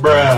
Bruh.